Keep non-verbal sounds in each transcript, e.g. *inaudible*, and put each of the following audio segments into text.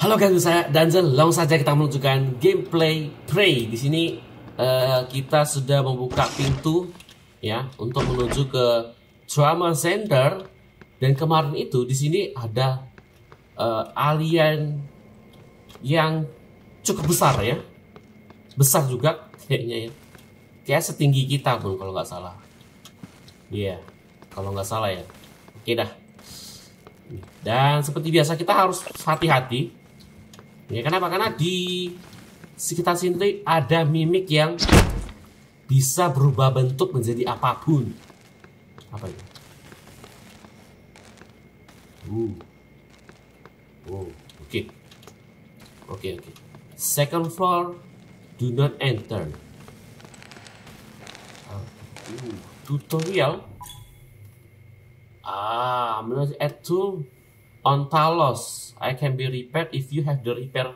Halo guys, saya Danzel. Langsung saja kita menunjukkan gameplay Prey. Di sini uh, kita sudah membuka pintu ya untuk menuju ke Trauma Center dan kemarin itu di sini ada uh, alien yang cukup besar ya. Besar juga kayaknya ya. Kayak setinggi kita pun kalau nggak salah. Iya, yeah, kalau nggak salah ya. Oke dah. Dan seperti biasa kita harus hati-hati Ya kenapa? Karena di sekitar sini ada mimik yang bisa berubah bentuk menjadi apa pun. Apa itu? Uh. Oh, oke. Okay. Oke, okay, oke. Okay. Second floor, do not enter. Uh, tutorial. Ah, menurut itu on Talos I can be repaired if you have the repair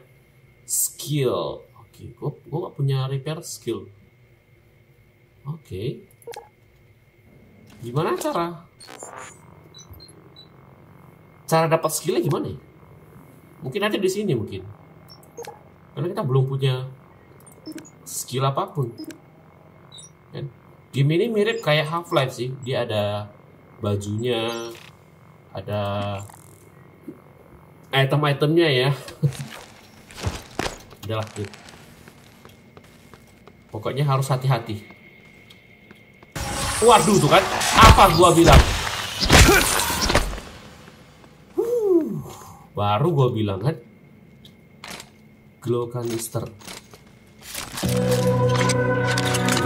skill. Oke okay, gue gak punya repair skill. Oke. Okay. gimana cara? Cara dapat skillnya gimana ya? Mungkin nanti di sini mungkin. Karena kita belum punya skill apa pun. Kan? Game ini mirip kayak Half Life sih. Dia ada bajunya ada item-itemnya ya. Udah lanjut pokoknya harus hati-hati. Waduh tuh kan. Apa gua bilang? Baru gua bilang kan? Glow canister.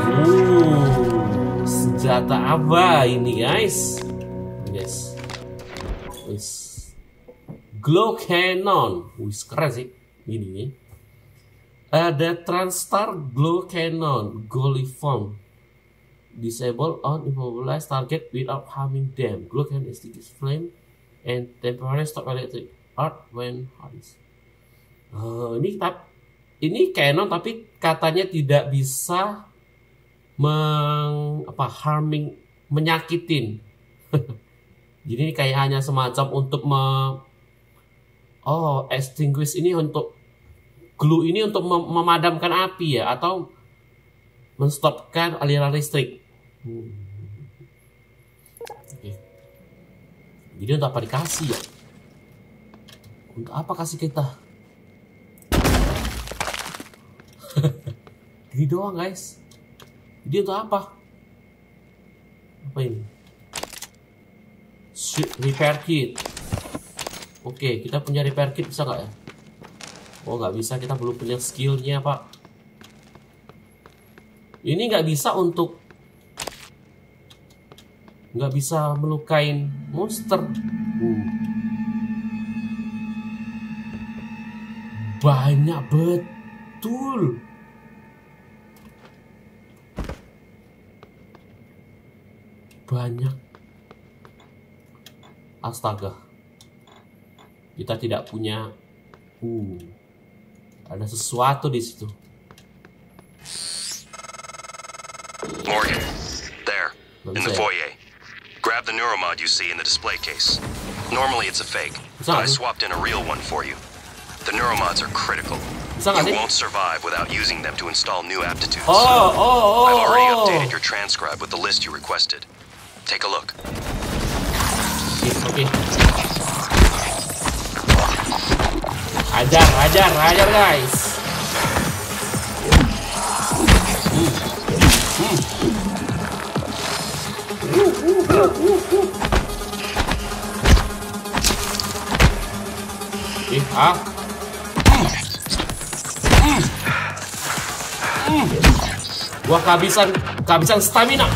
Uh, senjata apa ini guys? Guys guys Glow Cannon. Wih, keren sih ini. Ada Transstar Glow Cannon, Form. Disable on immobilize target without harming them. Glow can extinguish flame and temporarily stop electric art when harnessed. Uh, ini tap, ini Canon tapi katanya tidak bisa meng apa harming menyakitin. *laughs* Jadi ini kayak hanya semacam untuk me, Oh, extinguish ini untuk glue ini untuk mem memadamkan api ya atau menstopkan aliran listrik. Hmm. Oke. Jadi untuk apa dikasih ya? Untuk apa kasih kita? *laughs* Ini doang guys. Jadi untuk apa? Apa ini? Repair kit. Oke, kita punya repair kit bisa nggak ya? Oh, nggak bisa. Kita belum punya skillnya, Pak. Ini nggak bisa untuk nggak bisa melukain monster. Uh. Banyak betul. Banyak. Astaga kita tidak punya uh ada sesuatu di situ. Morgan there. In the foyer. Grab the neuromod you see in the display case. Normally it's a fake but I swapped in a real one for you. The neuromods are critical. You won't survive without using them to install new aptitudes. Oh, oh, oh, I've already oh. updated your transcribe with the list you requested. Take a look. Okay, Hajar, hajar, hajar guys. Eh, ah. Gua kehabisan kehabisan stamina.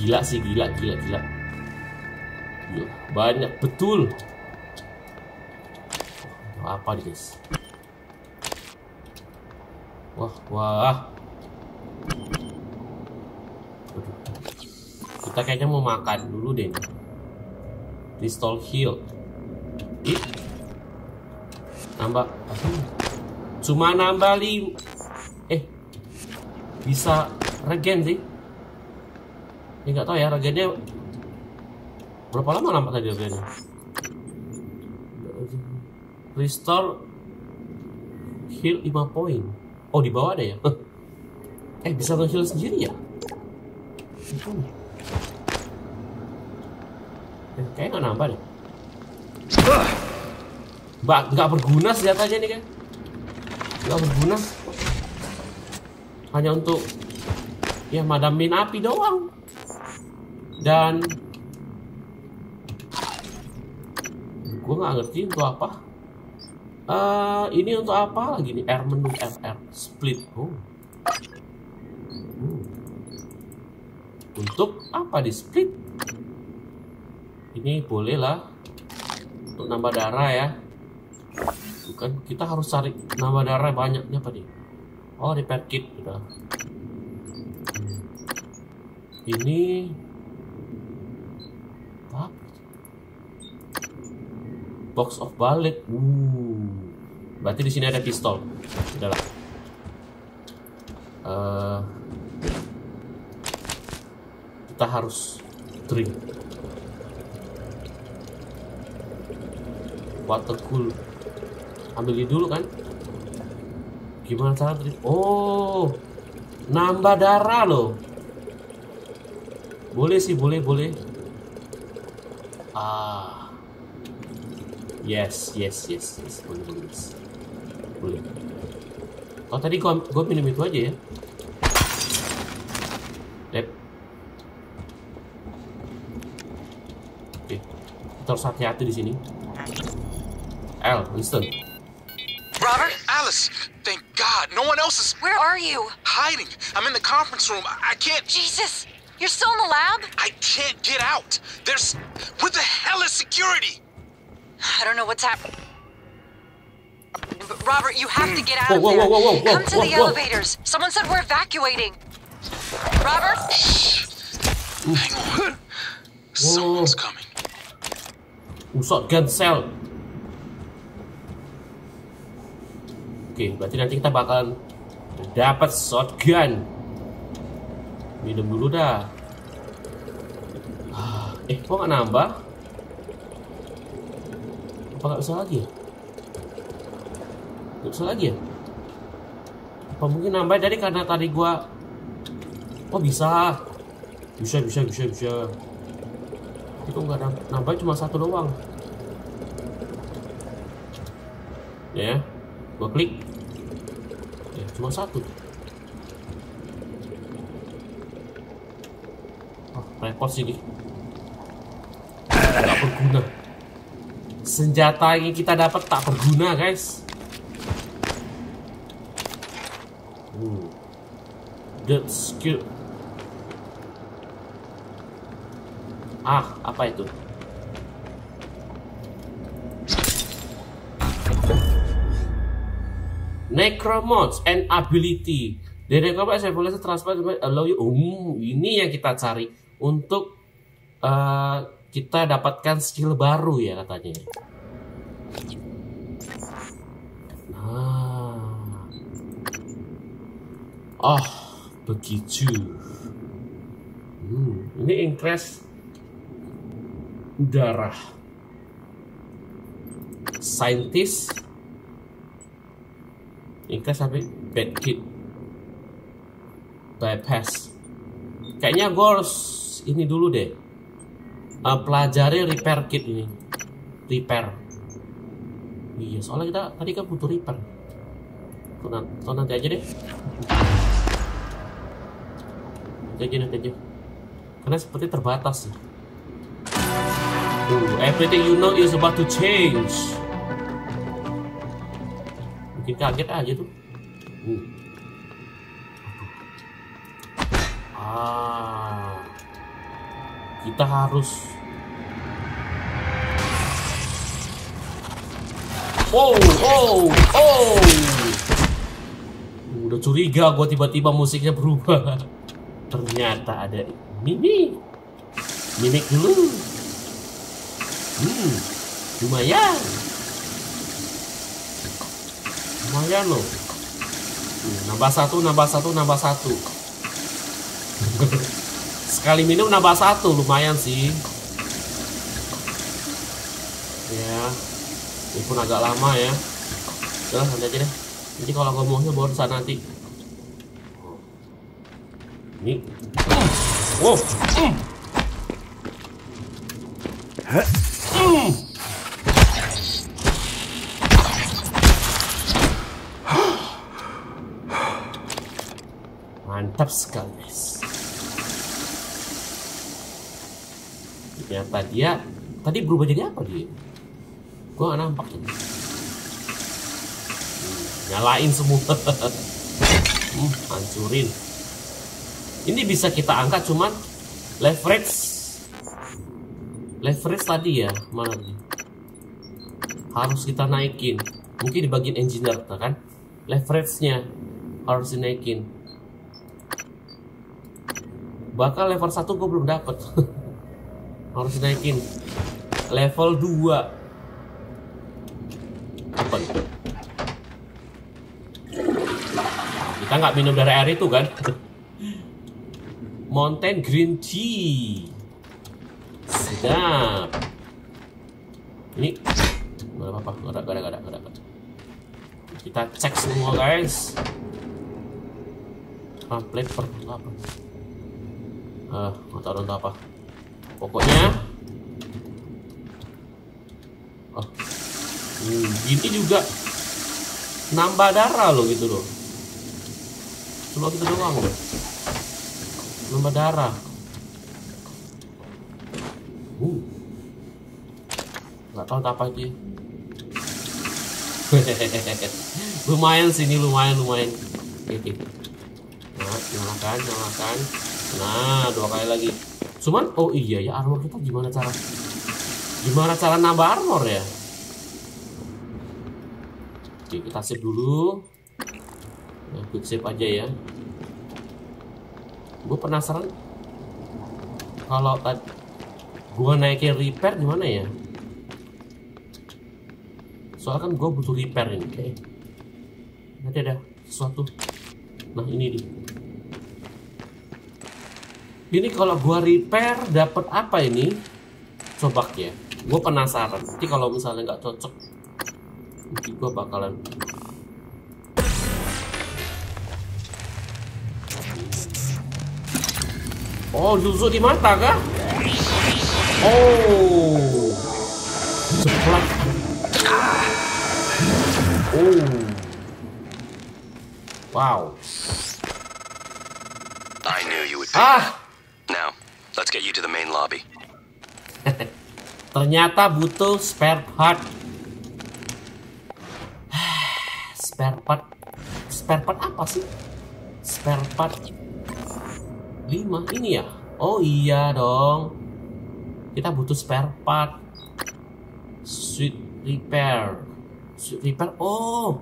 Gila sih, gila, gila, gila. Gila, banyak betul. Apa nih, guys? Wah, wah. Kita kayaknya mau makan dulu deh. Crystal Hill. Ih. Nambah. Cuma nambah lim. Eh. Bisa regen sih. Ini nggak tahu ya regennya Berapa lama lambat tadi update-nya? Restore heal 5 poin. Oh, di bawah ada ya? eh, bisa nge-heal sendiri ya? Eh, kayaknya nggak nambah deh. Mbak, nggak berguna senjatanya nih kan? Nggak berguna. Hanya untuk ya madamin api doang. Dan gue nggak ngerti untuk apa. Uh, ini untuk apa lagi nih? R menu FR split. Oh. Hmm. Untuk apa di split? Ini boleh lah untuk nambah darah ya. Bukan kita harus cari nambah darah banyaknya apa nih? Oh, repair kit udah. Ini apa? Box of balik. Uh. Berarti di sini ada pistol. Udahlah. Uh, kita harus drink. Water cool. Ambil dulu kan. Gimana cara drink? Oh. Nambah darah loh. Boleh sih, boleh, boleh. Ah. Yes, yes, yes, yes. Boleh, boleh. Yes boleh oh tadi gua, gua minum itu aja ya Lep. oke kita harus hati-hati di sini Al, listen Robert? Alice, thank God. No one else is. Where are you? Hiding. I'm in the conference room. I, I can't. Jesus! You're still in the lab? I can't get out. There's. Where the hell is security? I don't know what's happening. Robert, you have to get out whoa, of there. Whoa, whoa, whoa, Come to the elevators. Someone said we're evacuating. Robert? Hang on. Someone's coming. Shotgun cell. Oke, berarti nanti kita bakalan dapat shotgun. Minum dulu dah. Ah, eh, kok nggak nambah? Apa nggak bisa lagi ya? Gak bisa lagi ya? Apa mungkin nambah dari karena tadi gua Oh bisa. Bisa bisa bisa bisa. Itu nggak nambah cuma satu doang? Ya Gua klik. Ya cuma satu. Oh repot sini Gak berguna Senjata yang kita dapat tak berguna guys. The skill. Ah apa itu? Necromods and ability. The Necromods ability transfer allow you. Um, ini yang kita cari untuk uh, kita dapatkan skill baru ya katanya. Nah. Oh begitu. Hmm, ini increase darah scientist increase sampai bed kit bypass. Kayaknya gue harus ini dulu deh uh, pelajari repair kit ini. Repair. Iya soalnya kita tadi kan butuh repair. Tuh, nanti aja deh. Nanti aja nanti aja. Karena seperti terbatas sih. Uh, everything you know is about to change. Mungkin kaget aja tuh. Uh. ah kita harus Oh, oh, oh. Udah curiga gue tiba-tiba musiknya berubah. Ternyata ada mimik mimik dulu. Hmm lumayan. Lumayan loh. Nambah satu nambah satu nambah satu *laughs* sekali minum nambah satu lumayan sih. Ya. Ini pun agak lama ya. Udah nanti aja deh. Nanti kalau ngomongnya saat nanti. Ini. Wow. Mantap sekali ternyata dia tadi berubah jadi apa dia gue gak nampak hmm, nyalain semua. *laughs* Hmm, hancurin. Ini bisa kita angkat cuman leverage. Leverage tadi ya mana nih harus kita naikin. Mungkin di bagian engineer kan? Leverage nya harus dinaikin. Bakal level 1 gue belum dapet *laughs* harus naikin. Level 2 apa nih kita nggak minum dari air itu kan? Mountain Green Tea. Sedap. Ini nggak apa-apa nggak ada nggak ada nggak ada kita cek semua guys. Pamphlet per apa? Ah nggak tahu apa pokoknya. Oh. Gini juga nambah darah loh gitu loh. Cuma kita doang loh. Nambah darah. Uh. Nggak tahu apa ya. *laughs* lumayan sini lumayan lumayan. Oke nah nyalakan nyalakan nah dua kali lagi cuman oh iya ya armor kita gimana cara gimana cara nambah armor ya? Oke kita save dulu. Nah, quick save aja ya. Gue penasaran. Kalau tadi gue naikin repair gimana ya? Soalnya kan gue butuh repair ini oke. Nanti ada sesuatu. Nah ini nih ini kalau gua repair dapat apa ini? Coba ya. Gue penasaran. Nanti kalau misalnya nggak cocok nanti gue bakalan oh justru di mata kah? Oh. Cepat oh. Wow. I knew you would ah let's get you to the main lobby. *laughs* Ternyata butuh spare part. *sighs* spare part. Spare part apa sih? Spare part 5 ini ya? Oh iya dong. Kita butuh spare part. Sweet repair. Sweet repair. Oh.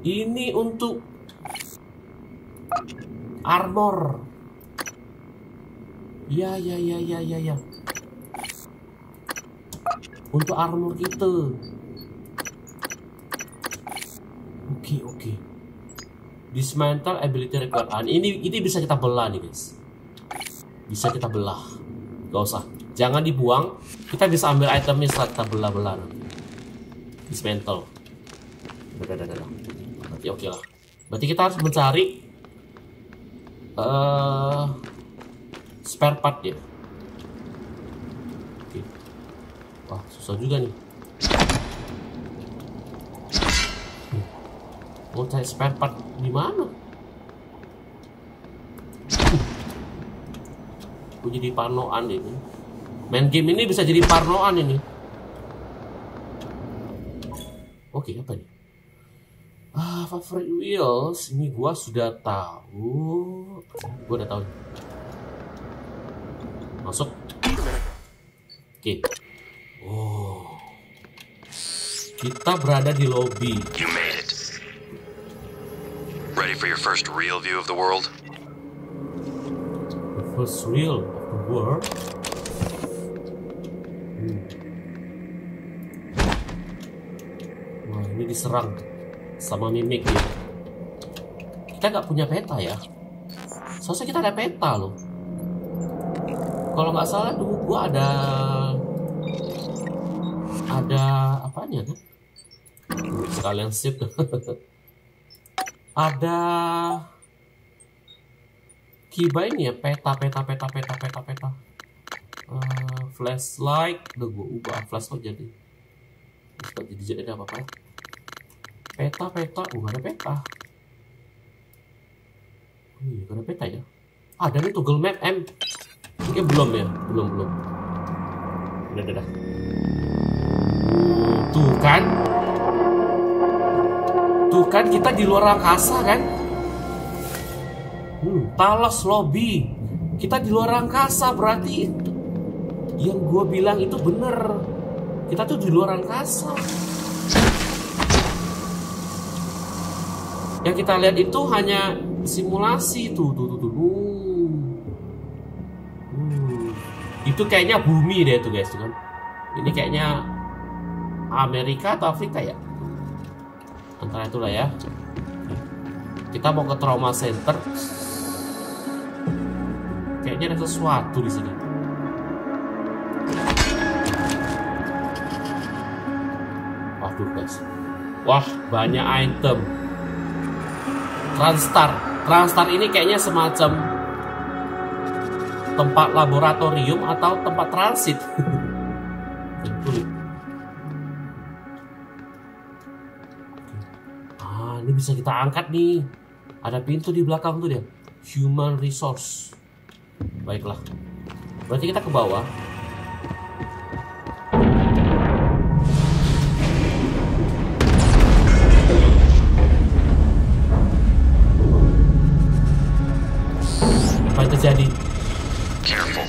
Ini untuk armor Ya, ya, ya, ya, ya, ya. Untuk armor kita. Oke, oke. Dismantle ability record. Ah, ini ini bisa kita belah nih, guys. Bisa kita belah. Gak usah. Jangan dibuang. Kita bisa ambil itemnya setelah kita belah-belah Dismantle. Udah, udah, udah. Berarti oke okay lah. Berarti kita harus mencari uh, spare part ya oke. Wah susah juga nih. Mau cari spare part di mana? Gue jadi parnoan ini? Main game ini bisa jadi parnoan ini. Oke apa nih ah favorite wheels. Ini gua sudah tahu. Gua udah tahu Masuk. Oke. Oh. Kita berada di lobby. You made it. Ready for your first real view of the world? The first real of the world? Hmm. Wah, ini diserang sama mimik ya. Kita nggak punya peta ya. Soalnya kita ada peta loh kalau nggak salah dulu gua ada ada apanya kan sekalian sip *laughs* ada kiba ini ya peta peta peta peta peta peta. Uh, flashlight. Udah gue ubah flashlight jadi. Jadi jadi ada apa apa peta. Peta uh ada peta. Oh, iya ada peta ya? Ada nih Google Map M ini belum ya? Belum belum. Udah udah, udah. tuh kan? Tuh kan kita di luar angkasa kan? Hmm, Talos lobby. Kita di luar angkasa berarti yang gue bilang itu bener. Kita tuh di luar angkasa. Yang kita lihat itu hanya simulasi. Tuh tuh tuh tuh, tuh. Itu kayaknya bumi deh tuh guys kan. Ini kayaknya Amerika atau Afrika ya? Antara itulah ya. Kita mau ke trauma center. Kayaknya ada sesuatu di sini. Waduh guys. Wah banyak item. Transtar. Transtar ini kayaknya semacam tempat laboratorium atau tempat transit. Ah ini bisa kita angkat nih. Ada pintu di belakang tuh dia. Human resource. Baiklah. Berarti kita ke bawah. Terjadi. Careful.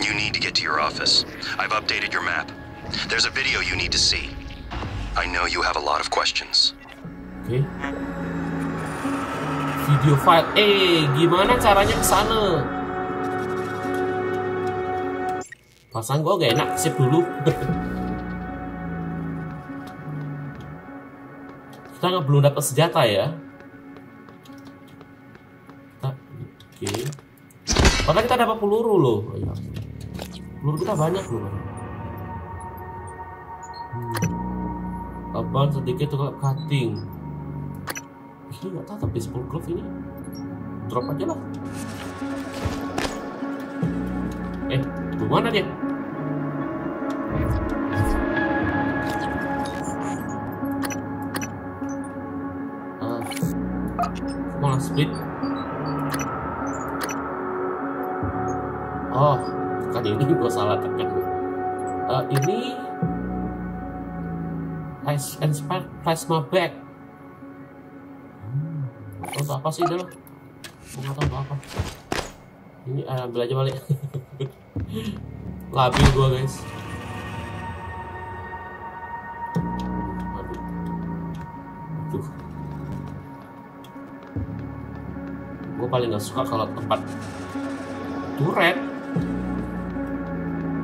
You need to get to your office. I've updated your map. There's a video you need to see. I know you have a lot of questions. Okay. Video file. Eh, gimana caranya ke sana? Pasang gue gak enak, sip dulu. *laughs* Kita nggak belum dapat senjata ya. Oke. Okay. Padahal kita dapat peluru loh. Peluru kita banyak loh. Hmm. Abang sedikit tukar cutting. Ini nggak tahu tapi baseball glove ini drop aja lah. Eh, mana dia? Ah, malah split. Oh kan ini gue salah tekan. Uh, ini ice and spark plasma bag hmm. oh apa sih gue nggak tahu apa. Ini uh, ambil aja balik. *laughs* Labil gue guys. Gue paling gak suka kalau tempat turret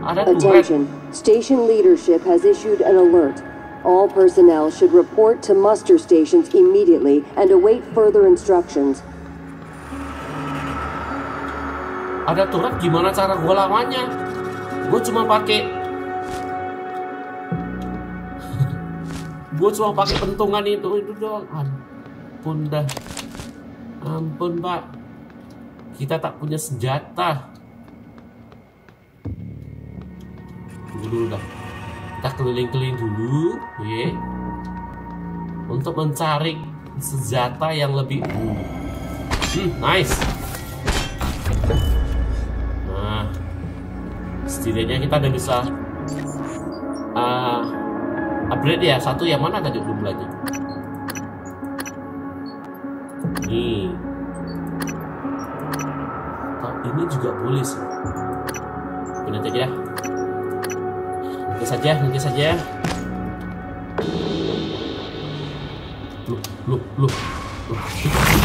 Attention. Station leadership has issued an alert. All personnel should report to muster stations immediately and await further instructions. Ada turret gimana cara gue lawannya? Gue cuma pakai gue cuma pakai pentungan itu itu doang. Ampun dah. Ampun, Pak. Kita tak punya senjata. Dulu dah kita keliling-keliling dulu oke? Untuk mencari senjata yang lebih hmm, nice. Nah setidaknya kita udah bisa uh, upgrade ya. Satu yang mana tadi belum lagi? Nih. Ini juga boleh sih. Benar ya Nanti saja, nanti saja. Loh, loh. loh.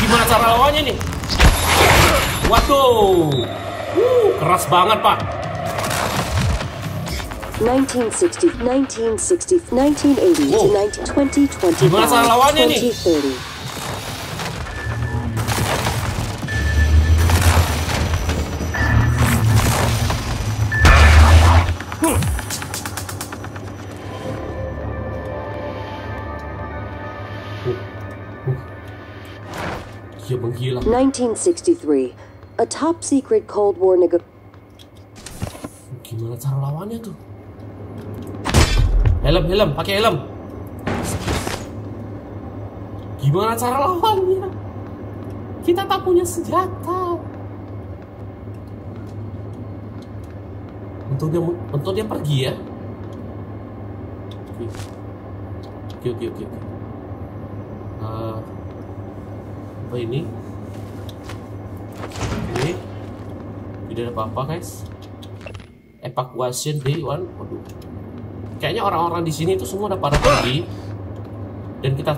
Gimana cara lawannya nih? Waduh. Uh, keras banget, Pak. 1960, 1960, 1980 wow. to 1920, 20, 2030. Gila. 1963. A top secret Cold War nego Gimana cara lawannya tuh? Helm, helm, pakai helm. Gimana cara lawannya? Kita tak punya senjata. Untuk dia, untuk dia pergi ya. Oke, oke, oke. Uh, apa ini? Tidak ada apa-apa guys. Evacuation day one. Waduh. Kayaknya orang-orang di sini itu semua udah pada pergi dan kita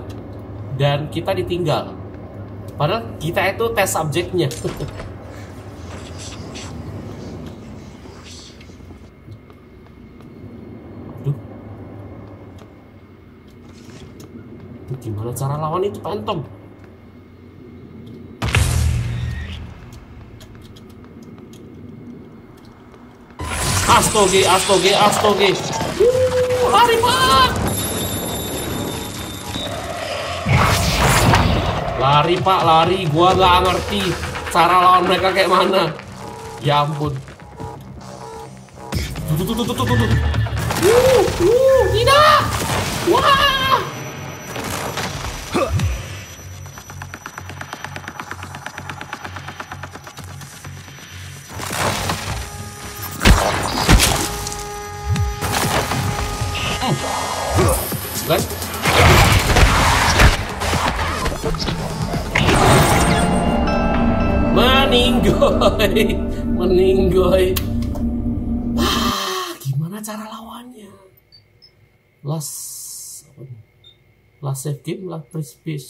dan kita ditinggal. Padahal kita itu tes subjeknya. *laughs* Gimana cara lawan itu Phantom? Astoge, astoge, astoge. Uh, lari pak. Lari pak, lari. Gua nggak ngerti cara lawan mereka kayak mana. Ya ampun. Tuh, tuh, tuh, tuh. Uh, uh, tidak. Wah. Meninggoy. Meninggoy. Ah gimana cara lawannya? Last last save game lah free space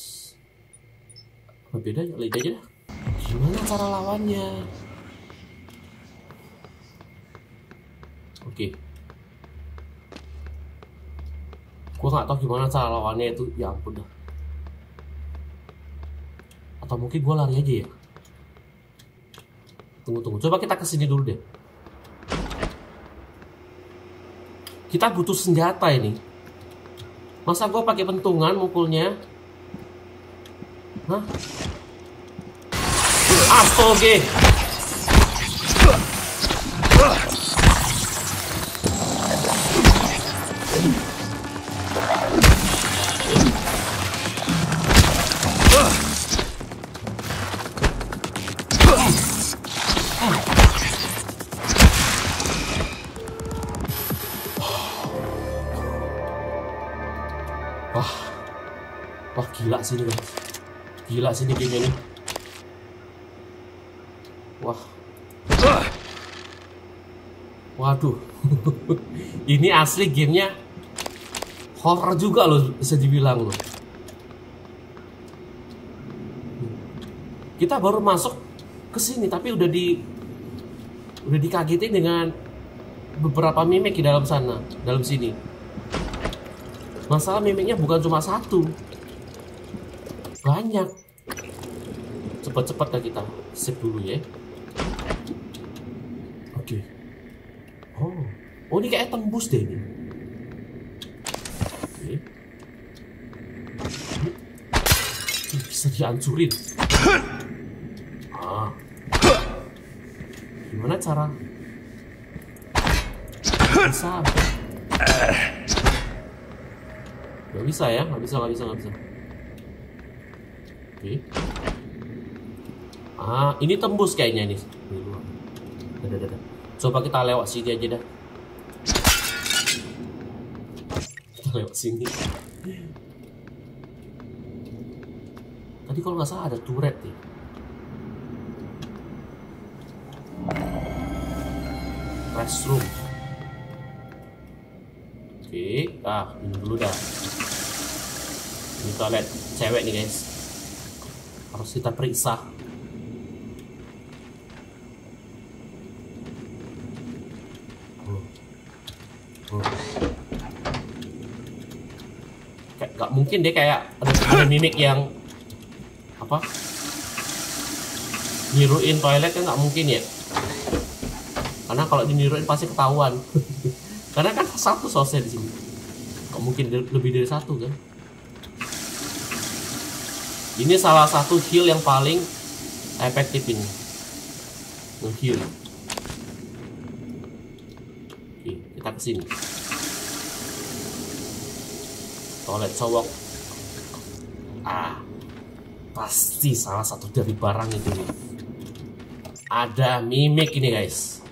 apa beda ya? Lihat aja dah. Gimana cara lawannya? Oke. Gue nggak tahu gimana cara lawannya itu. Ya ampun dah. Atau mungkin gue lari aja ya tunggu tunggu. Coba kita ke sini dulu deh. Kita butuh senjata ini. Masa gue pakai pentungan mukulnya? Hah? Astoge Gila sih ini game ini. Wah. Waduh. *laughs* ini asli gamenya horror juga loh bisa dibilang loh. Kita baru masuk ke sini tapi udah di udah dikagetin dengan beberapa mimik di dalam sana, dalam sini. Masalah mimiknya bukan cuma satu. Banyak. Cepat-cepat lah kita save dulu ya. Oke. Oh. Oh ini kayak tembus deh ini. Oke. Ih, Bisa dihancurin. Ah. Gimana cara? Bisa. Gak bisa ya, gak bisa, gak bisa, gak bisa. Oke. Ah, ini tembus kayaknya nih. Coba kita lewat sini aja dah. Kita *laughs* lewat sini. Tadi kalau nggak salah ada turret nih. Restroom. Oke, ah ini dulu dah. Ini toilet cewek nih guys. Harus kita periksa. Oh. Oh. Kayak gak mungkin deh kayak ada, ada mimik yang apa? Niruin toilet kan nggak mungkin ya. Karena kalau diniruin pasti ketahuan. *laughs* Karena kan satu sosnya di sini. Kok mungkin lebih dari satu kan? Ini salah satu heal yang paling efektif ini ngeheal oke kita ke sini toilet cowok pasti salah satu dari barang itu. Nih ada mimik ini guys.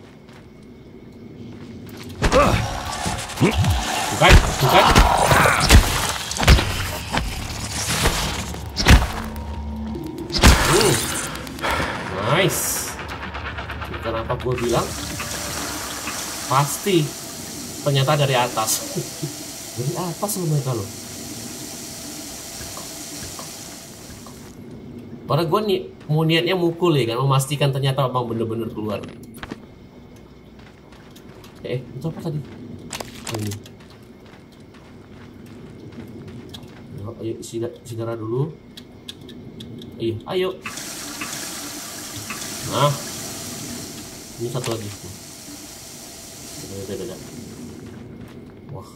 Bukan bukan. Hmm. nice. Kenapa gue bilang. Pasti. Ternyata dari atas. *laughs* Dari atas mereka loh Padahal gue nih mau niatnya mukul ya kan, memastikan ternyata emang bener-bener keluar. Eh, itu apa tadi? Oh, ini. Ayo, ayo segera dulu. Ayo, ayo. Nah, ini satu lagi. Udah, udah. Wah.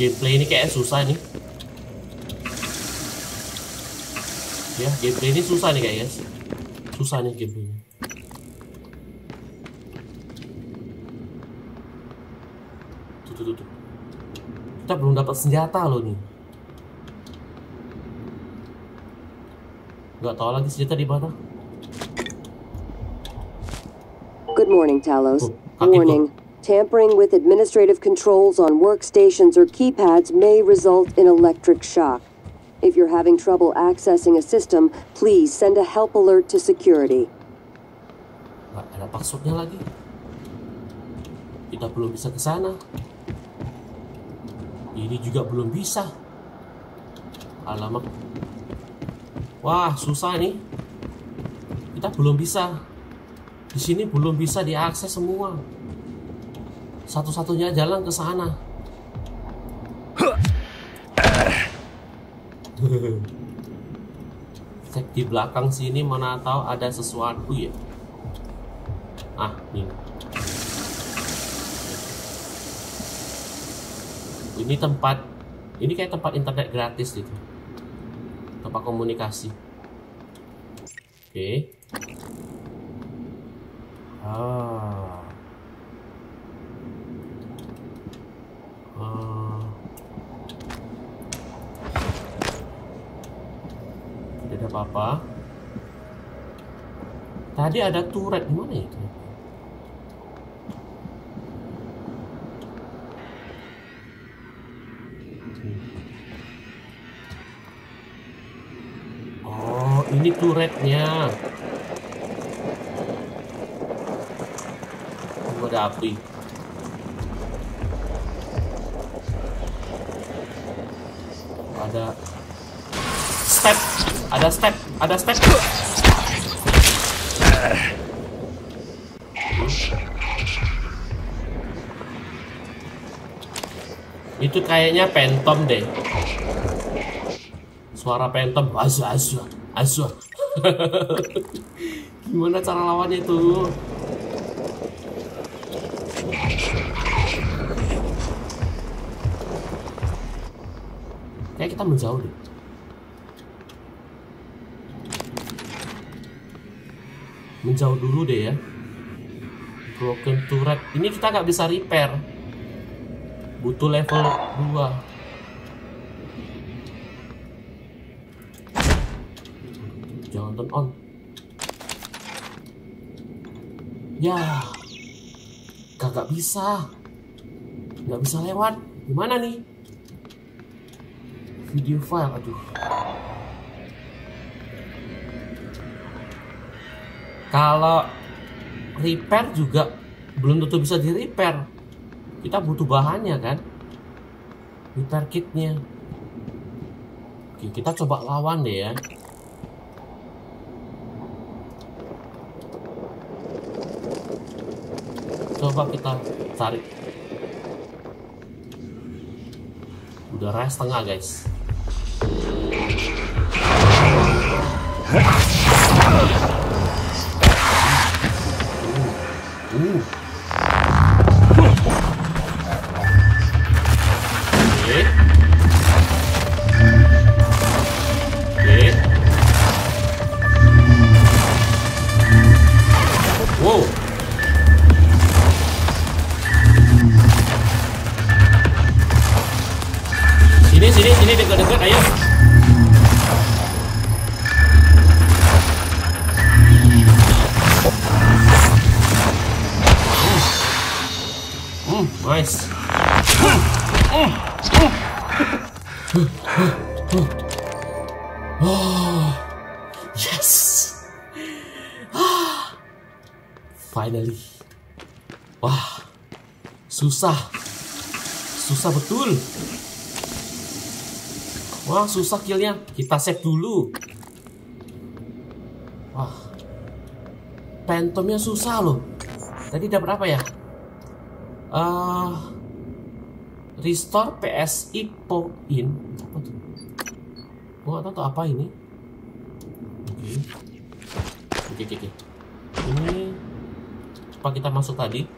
Gameplay ini kayak susah nih. Ya gameplay ini susah nih kayaknya susah nih gameplaynya tuh, tuh, tuh, tuh. kita belum dapat senjata loh nih nggak tahu lagi senjata di mana Good morning, Talos. Oh, Warning. Tampering with administrative controls on workstations or keypads may result in electric shock. If you're having trouble accessing a system, please send a help alert to security. Nggak ada passwordnya lagi. Kita belum bisa ke sana. Ini juga belum bisa. Alamak. Wah, susah nih. Kita belum bisa. Di sini belum bisa diakses semua. Satu-satunya jalan ke sana. *laughs* Cek di belakang sini mana tahu ada sesuatu ya. Ah, ini. Ini tempat ini kayak tempat internet gratis gitu. Tempat komunikasi. Oke. Okay. Ah. Ah. Apa-apa. Tadi ada turret di mana itu? Oh, ini turretnya. Oh, ada api. Ada step, ada step, ada step. Itu kayaknya pentom deh. Suara pentom, asu asu asu. *laughs* Gimana cara lawannya itu? Kayak kita menjauh deh. Menjauh dulu deh ya. Broken turret. Ini kita nggak bisa repair. Butuh level 2. Jangan turn on. Ya. Kagak bisa. Nggak bisa lewat. Gimana nih? Video file, aduh. Kalau repair juga belum tentu bisa di repair. Kita butuh bahannya kan. Repair kitnya. Oke, kita coba lawan deh ya. Coba kita tarik. Udah rest setengah guys. Uh. Susah betul. Wah, susah killnya. Kita save dulu. Wah. Phantomnya susah loh. Tadi dapat apa ya? Uh, restore PSI point. Apa tuh? Gua gak tahu apa ini. Oke. Oke, oke, oke. Ini apa kita masuk tadi?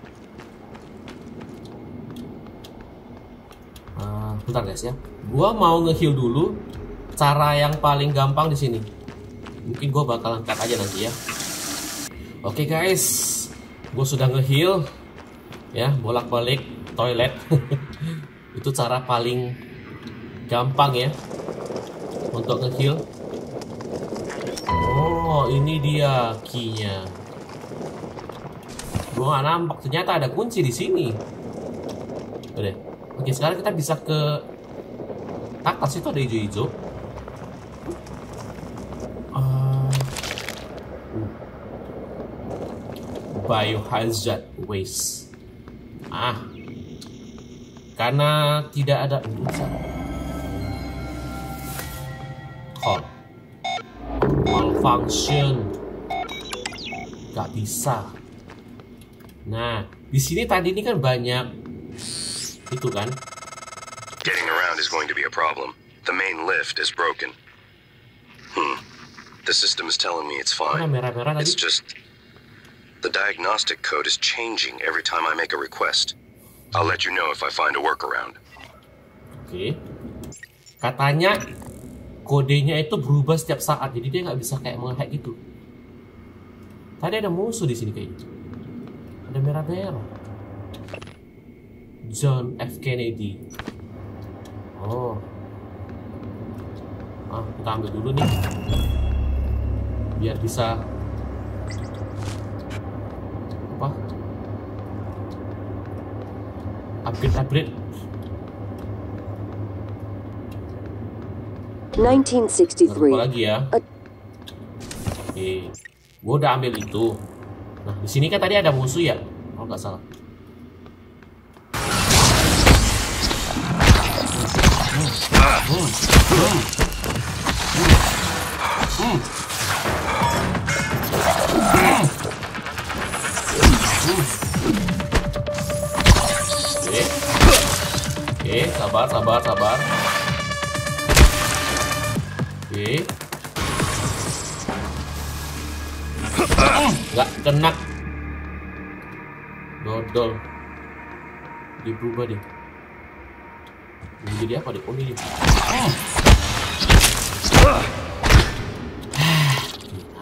Uh, bentar guys ya. Gua mau ngeheal dulu. Cara yang paling gampang di sini. Mungkin gua bakalan cut aja nanti ya. Oke okay guys, gue sudah ngeheal, ya bolak-balik toilet. *laughs* Itu cara paling gampang ya untuk ngeheal. Oh, ini dia keynya. Gue gak nampak, ternyata ada kunci di sini. Oke, Oke, sekarang kita bisa ke atas itu ada hijau-hijau. Uh, biohazard waste. Ah, karena tidak ada urusan. Oh, malfunction, gak bisa. Nah, di sini tadi ini kan banyak itu kan Getting around is going to be a problem. The main lift is broken. Hmm. The system is telling me it's fine. It's just the diagnostic code is changing every time I make a request. I'll let you know if I find a workaround. Oke. Katanya kodenya itu berubah setiap saat, jadi dia nggak bisa kayak menghack gitu. Tadi ada musuh di sini kayak gitu. Ada merah-merah. John F Kennedy. Oh. Ah, kita ambil dulu nih. Biar bisa apa? Upgrade upgrade. 1963. Apa lagi ya? Oke, gua udah ambil itu. Nah, di sini kan tadi ada musuh ya? Oh, nggak salah. Oke. Oke, sabar, sabar, sabar. Oke. Nggak kena. Dodol. Dia deh. Ini jadi apa deh? Oh ini dia.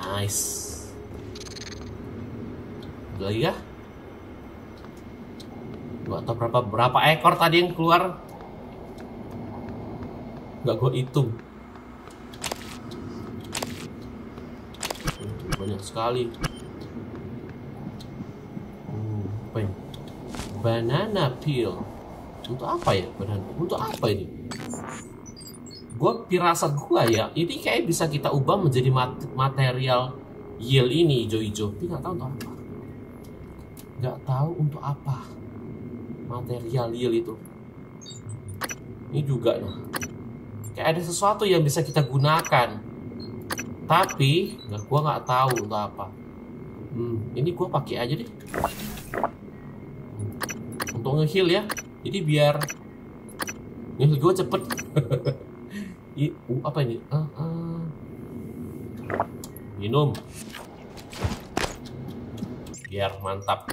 Nice. Ada lagi kah? Gak tau berapa berapa ekor tadi yang keluar. Gak gue hitung. Banyak sekali. Hmm? Banana peel. Untuk apa ya banana? Untuk apa ini? Gue pirasat gue ya, ini kayak bisa kita ubah menjadi mat material yield ini hijau-hijau. Tapi nggak tahu untuk apa. Nggak tahu untuk apa material yield itu. Ini juga nah. Kayak ada sesuatu yang bisa kita gunakan. Tapi nggak gua nggak tahu untuk apa. Hmm, ini gua pakai aja deh. Untuk ngeheal ya. Jadi biar ngeheal gua cepet. *laughs* I, uh, apa ini? Uh, uh. Minum. Biar mantap.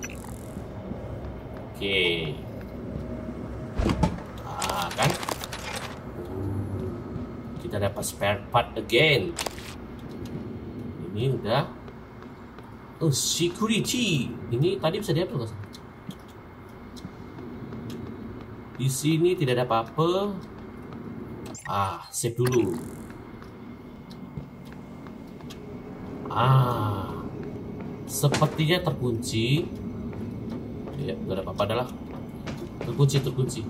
Oke. Ah, kan? Kita dapat spare part again. Ini udah. Oh, security. Ini tadi bisa diambil nggak? Di sini tidak ada apa-apa. Ah, save dulu. Ah, sepertinya terkunci. Ya, gak ada apa-apa adalah. terkunci terkunci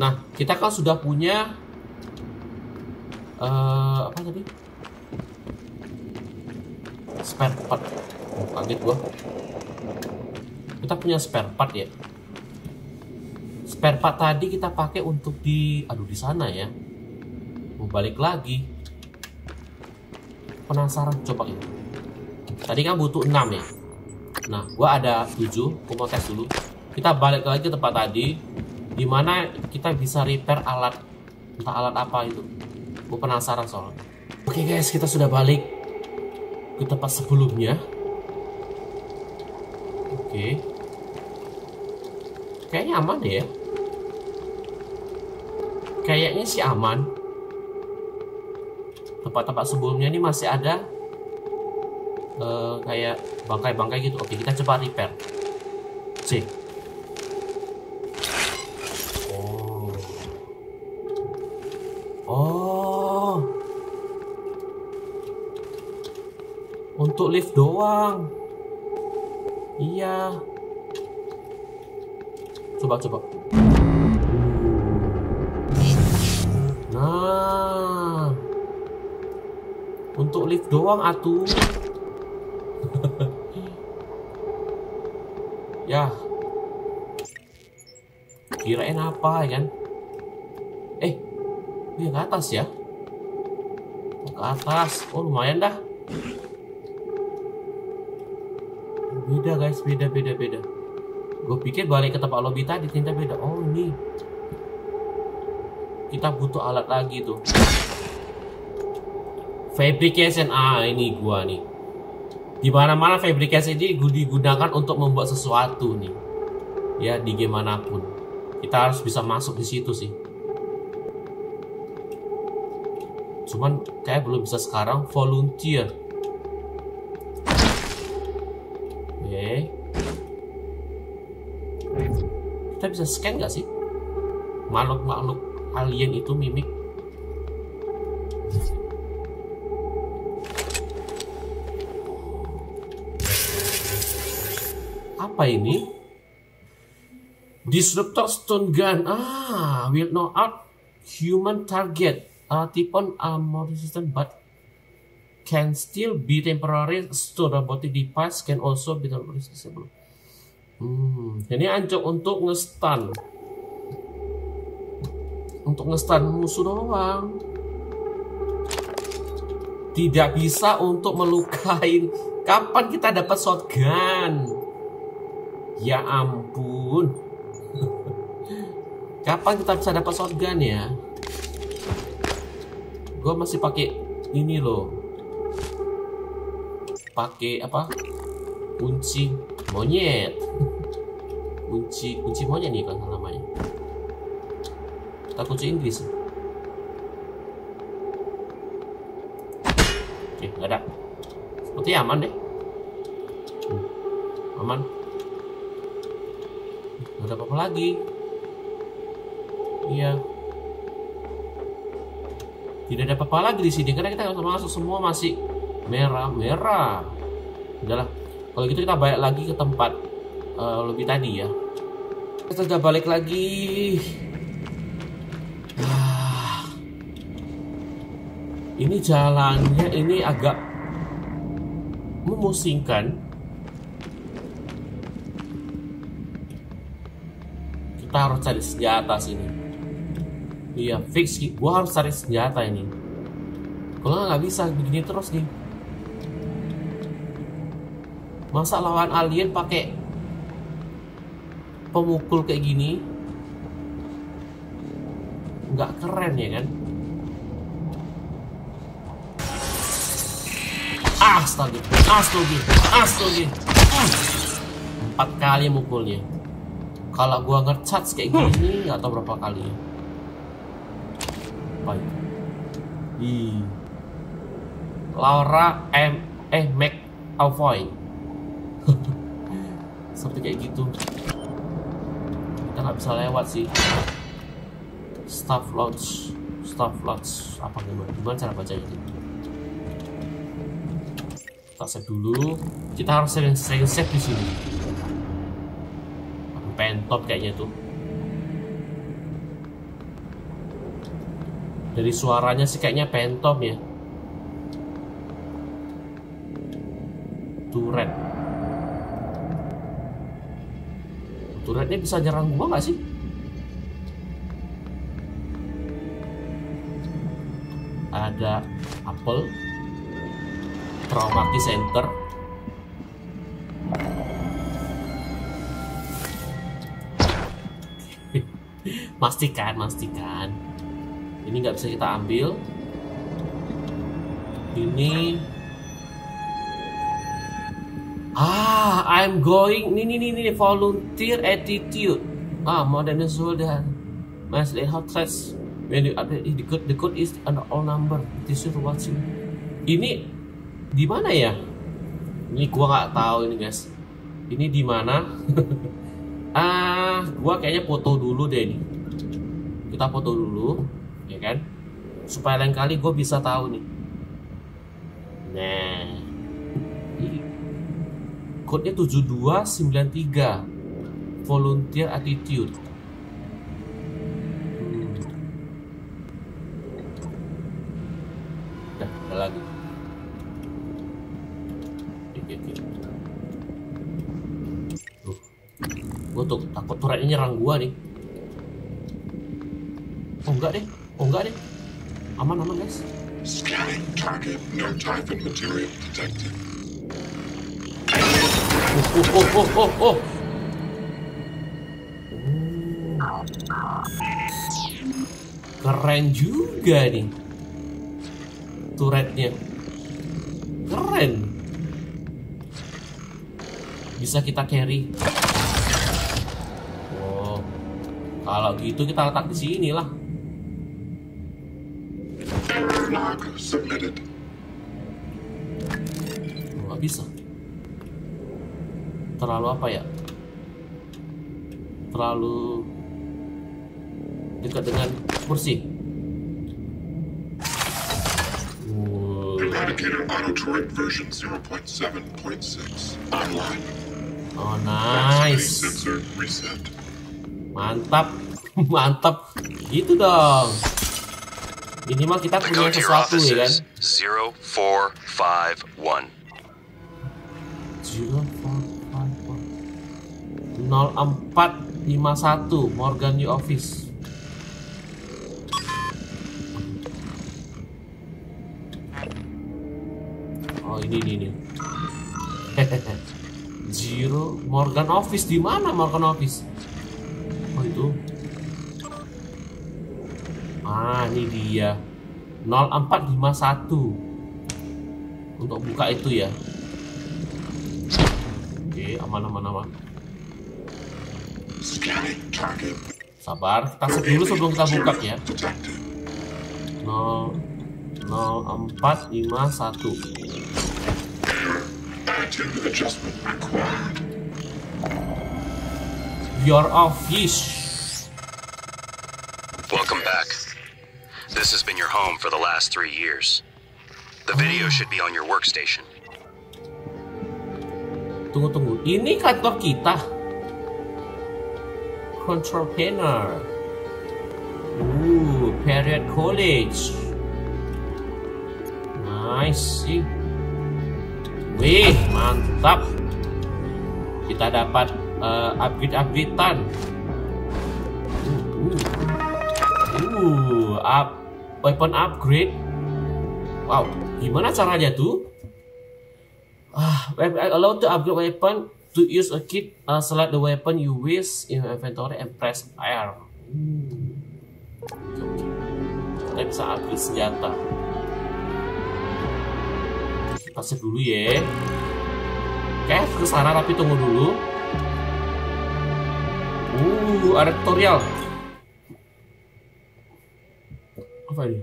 nah kita kan sudah punya uh, apa tadi spare part oh, kaget gua kita punya spare part ya spare part tadi kita pakai untuk di aduh di sana ya. Mau balik lagi. Penasaran coba ya tadi kan butuh 6 ya. Nah gua ada 7 gua mau tes dulu. Kita balik lagi ke tempat tadi di mana kita bisa repair alat entah alat apa itu. Gue penasaran soalnya. Oke okay guys kita sudah balik ke tempat sebelumnya. Oke. Okay. kayaknya aman ya kayaknya sih aman. Tempat-tempat sebelumnya ini masih ada uh, kayak bangkai-bangkai gitu. Oke kita coba repair. Cek untuk lift doang. Iya. Coba coba lift doang atuh. *laughs* Ya kirain apa ya kan? Eh ini ke atas ya? Ke atas. Oh lumayan dah. Beda guys. Beda beda beda. Gue pikir balik ke tempat lobby tadi tinta beda. Oh ini. Kita butuh alat lagi tuh fabrication ah ini gua nih. Di mana mana fabrication ini digunakan untuk membuat sesuatu nih. Ya di game mana pun kita harus bisa masuk di situ sih. Cuman kayak belum bisa sekarang volunteer. Kita bisa scan nggak sih? Makhluk-makhluk alien itu mimik apa ini disruptor stone gun ah will know out human target uh, tipon armor resistant but can still be temporary store robotic device can also be temporary disable. Hmm, ini ancok untuk ngestan. Untuk ngestan musuh doang. Tidak bisa untuk melukain. Kapan kita dapat shotgun? Ya ampun. Kapan kita bisa dapat shotgun ya? Gue masih pakai ini loh. Pakai apa? Kunci monyet. Kunci kunci monyet nih kan namanya. Kita kunci Inggris. Oke nggak ada. Seperti aman deh. Aman nggak ada apa-apa lagi. Iya. Tidak ada apa-apa lagi di sini karena kita masuk semua masih merah merah. Udahlah. Kalau gitu kita balik lagi ke tempat uh, lebih tadi ya. Kita sudah balik lagi. Ah. ini jalannya ini agak memusingkan kita harus cari senjata sini. Iya fix. Gua harus cari senjata ini. Kalau nggak bisa begini terus nih. Masa lawan alien pakai pemukul kayak gini? Nggak keren ya kan? Astaga astaga astaga. Empat kali mukulnya kalau gua ngecat kayak gini nggak tahu berapa kali. Baik di Laura M. Eh Mac Avoid *laughs* seperti kayak gitu. Kita nggak bisa lewat sih. Staff lodge staff lodge apa gimana? Gimana cara baca itu kita save dulu. Kita harus sering sering save di sini pentop kayaknya tuh. Dari suaranya sih kayaknya pentop ya. Turret. Turretnya bisa nyerang gua nggak sih? Ada apel traumatis center Mastikan, mastikan. Ini nggak bisa kita ambil. Ini Ah, I'm going. Ini, ini, ini, volunteer attitude. Ah, modern soldier. Mas how threats when you update the code, the code is an all number. It is watching. Ini di mana ya? Ini gua nggak tahu ini guys. Ini di mana? *laughs* ah, gua kayaknya foto dulu deh ini kita foto dulu ya kan? Supaya lain kali gue bisa tahu nih. Nah kodenya 7293 volunteer attitude material detected. Oh, oh, oh, oh, oh, oh. Keren juga nih turretnya. Keren. Bisa kita carry. Oh, kalau gitu kita letak di sini lah. Log submitted. Bisa. Terlalu apa ya? Terlalu dekat dengan kursi. Eradicator auto turret version 0.7.6 online. Oh nice. Mantap, *laughs* mantap. Gitu dong. Minimal kita punya sesuatu ya kan? 0451. 0451 0451 Morgan New Office. Oh ini ini ini. *laughs* Zero Morgan Office di mana Morgan Office? Oh itu Ah, ini dia. 0451. Untuk buka itu ya. Oke, aman aman aman. Sabar, kita set dulu sebelum kita buka ya. 0 0451. Your office. Welcome back. This has been your home for the last three years. The video should be on your workstation. Tunggu tunggu, ini kantor kita. Control panel. Ooh, Period College. Nice. Wih, mantap. Kita dapat uh, upgrade-upgradean. Uh, uh. uh, up weapon upgrade wow gimana caranya tuh ah allow to upgrade weapon to use a kit uh, select the weapon you wish in inventory and press R hmm. kita bisa upgrade senjata kita save dulu ya oke ke sana tapi tunggu dulu uh ada tutorial apa ini?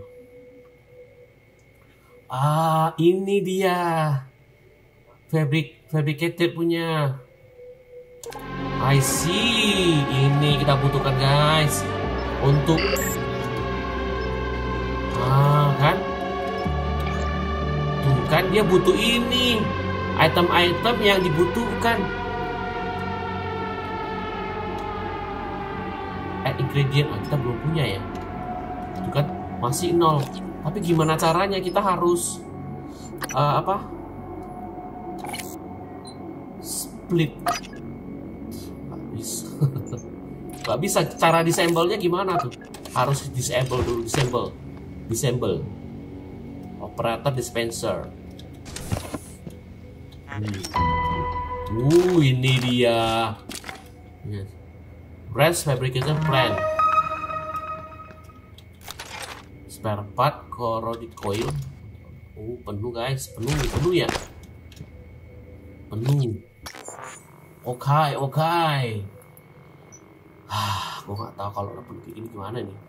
Ah, ini dia. Fabric fabricated punya. I see. Ini kita butuhkan, guys. Untuk Ah, kan? Tuh kan dia butuh ini. Item-item yang dibutuhkan. add ingredient ah, kita belum punya ya itu kan masih nol tapi gimana caranya kita harus uh, apa split *laughs* nggak bisa cara disable-nya gimana tuh harus disable dulu disable disable operator dispenser Uh, ini dia. Yes. Rest fabrication plan. Spare part corroded coil. Oh, penuh guys, penuh, penuh ya. Penuh. Oke, okay, oke. Okay. Ah, gue nggak tahu kalau penuh kayak gini gimana nih.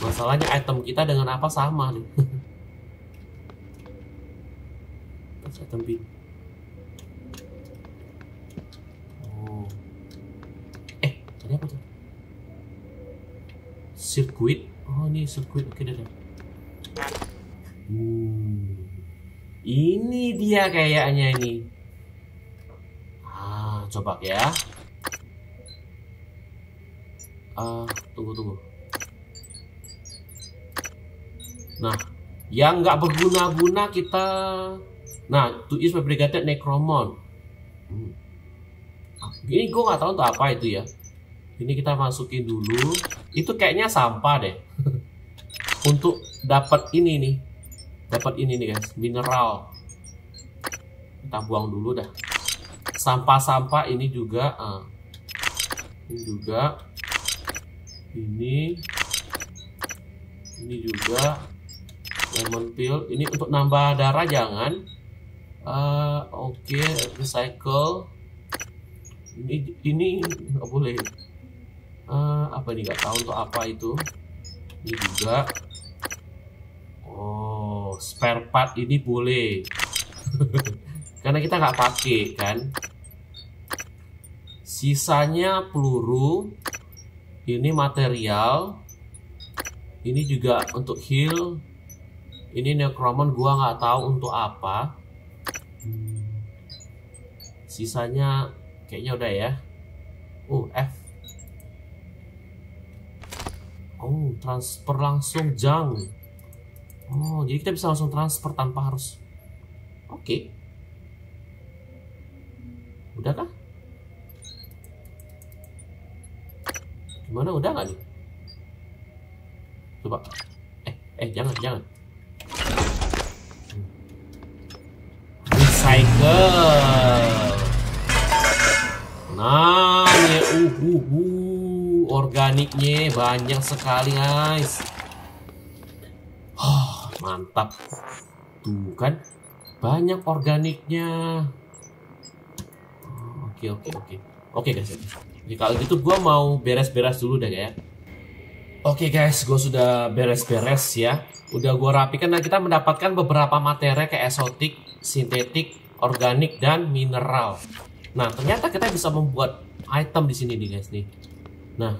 Masalahnya item kita dengan apa sama nih. *laughs* item bin. Ini apa tuh? Sirkuit. Oh, ini sirkuit. Oke, dah. Hmm. Ini dia kayaknya ini. Ah, coba ya. Ah, tunggu tunggu. Nah, yang nggak berguna-guna kita. Nah, to use fabricated necromon. Hmm. Ini gue nggak tahu untuk apa itu ya ini kita masukin dulu itu kayaknya sampah deh *laughs* untuk dapat ini nih dapat ini nih guys mineral kita buang dulu dah sampah-sampah ini juga uh, ini juga ini ini juga lemon peel. Ini untuk nambah darah jangan uh, oke okay, recycle. Ini ini nggak boleh. Uh, apa nih nggak tahu untuk apa itu. Ini juga. Oh spare part ini boleh *laughs* karena kita nggak pakai kan sisanya peluru ini material ini juga untuk heal ini necromon gua nggak tahu untuk apa sisanya kayaknya udah ya oh F Oh, transfer langsung jang. Oh, jadi kita bisa langsung transfer tanpa harus. Oke. Okay. Udah kah? Gimana udah nggak nih? Coba. Eh, eh jangan, jangan. Recycle. Nah, ya, uh, uh, uh organiknya banyak sekali guys oh, mantap tuh kan banyak organiknya oke oke oke oke guys Jadi, kalau gitu gue mau beres-beres dulu deh ya Oke guys, gue sudah beres-beres ya. Udah gue rapikan dan kita mendapatkan beberapa materi kayak esotik, sintetik, organik, dan mineral. Nah, ternyata kita bisa membuat item di sini nih guys nih. Nah,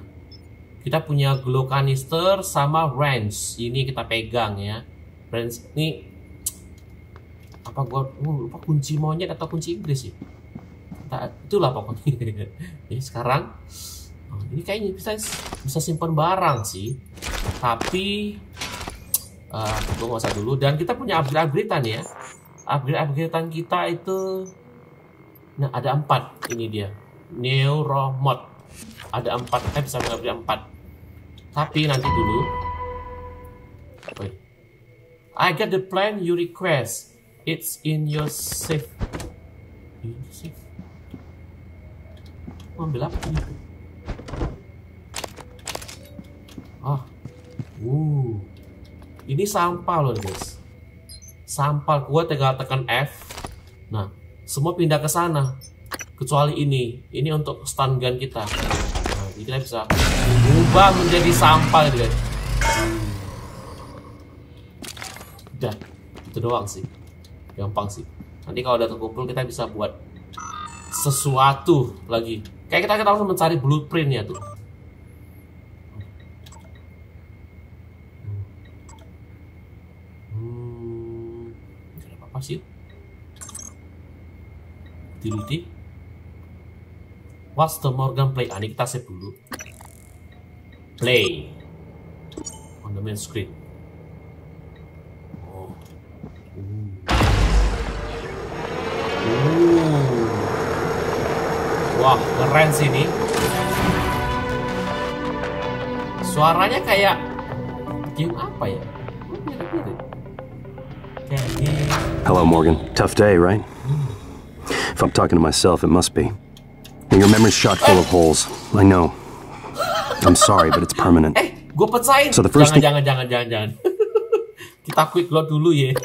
kita punya glow canister sama wrench. Ini kita pegang ya. Wrench ini apa gua oh, lupa kunci monyet atau kunci Inggris sih. Nah, itulah pokoknya. *laughs* Jadi sekarang oh, ini kayaknya bisa bisa simpan barang sih. Tapi uh, eh, gue nggak usah dulu dan kita punya upgrade-upgradean ya. Upgrade-upgradean kita itu nah ada empat ini dia. Neuromod ada empat kita bisa mengambil empat tapi nanti dulu Wait. I get the plan you request it's in your safe in safe ambil apa ini ah. Uh. Ini sampah loh guys. Sampah gua tinggal tekan F. Nah semua pindah ke sana. Kecuali ini. Ini untuk stun gun kita. Jadi kita bisa ubah menjadi sampah gitu guys. Udah itu doang sih. Gampang sih. Nanti kalau udah terkumpul kita bisa buat sesuatu lagi kayak kita kita harus mencari blueprint ya tuh hmm, apa apa sih utility What's the Morgan Play? Ah, ini kita save dulu. Play on the main screen. Wah, keren sih ini. Suaranya kayak game apa ya? Hello, Morgan. Tough day, right? If I'm talking to myself, it must be. And your memory's shot full of holes. I know. I'm sorry, but it's permanent. Eh, gue pecahin. So the first jangan, jangan, jangan, jangan, jangan. *laughs* Kita quick load dulu ya.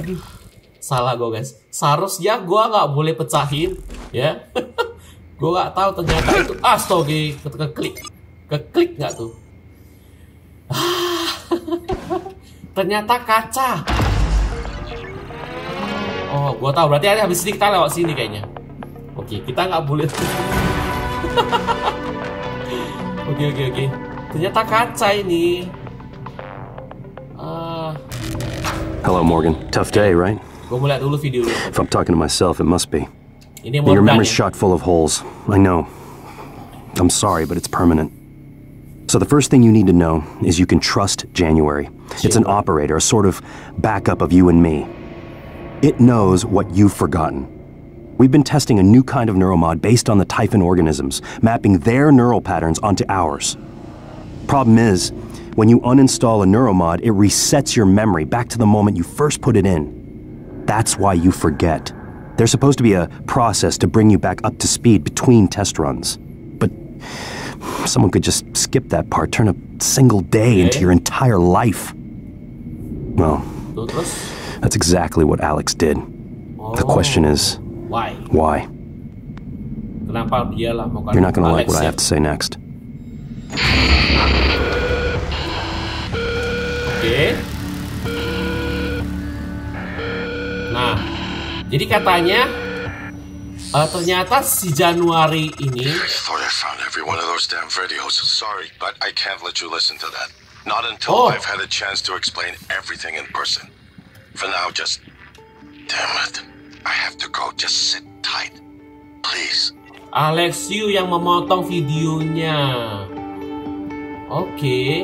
Aduh, salah gue guys. Seharusnya gue nggak boleh pecahin, ya. *laughs* gue nggak tahu ternyata itu astoge ketika klik, keklik nggak tuh. *laughs* ternyata kaca. Oh, gue tahu. Berarti habis ini kita lewat sini kayaknya. Oke, kita nggak boleh. *laughs* Oke, oke, oke. Ternyata kaca ini. Uh... Hello, Morgan. Tough day, right? Gue mau lihat dulu videonya. If I'm talking to myself, it must be. Your memory's shot full of holes. I know. I'm sorry, but it's permanent. So the first thing you need to know is you can trust January. It's an operator, a sort of backup of you and me. It knows what you've forgotten. We've been testing a new kind of neuromod based on the Typhon organisms, mapping their neural patterns onto ours. Problem is, when you uninstall a neuromod, it resets your memory back to the moment you first put it in. That's why you forget. There's supposed to be a process to bring you back up to speed between test runs. But someone could just skip that part, turn a single day okay. into eh? your entire life. Well, that's exactly what Alex did. Oh. The question is, why? Why? Kenapa dia lah You're not gonna like what I have to say next. Okay. Nah, jadi katanya uh, ternyata si Januari ini. I thought I found every one of those damn videos. Sorry, but I can't let you listen to that. Not until oh. I've had a chance to explain everything in person. For now, just... Damn it. I have to go. Just sit tight. Please. Alexiu yang memotong videonya. Oke. Okay.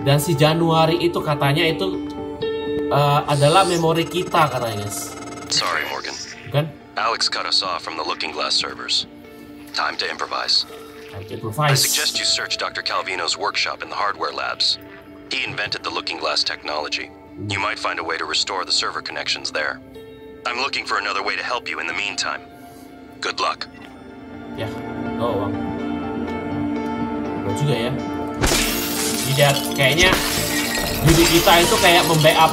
Dan si Januari itu katanya itu uh, adalah memori kita katanya. Sorry, Morgan. Kan? Alex cut us off from the Looking Glass servers. Time to improvise. Time to improvise. I suggest you search Dr. Calvino's workshop in the hardware labs. He invented the Looking Glass technology. You might find a way to restore the server connections there. I'm looking for another way to help you in the meantime. Good luck. Ya, oh bang. Betul juga ya. Tidak, kayaknya diri kita itu kayak membackup,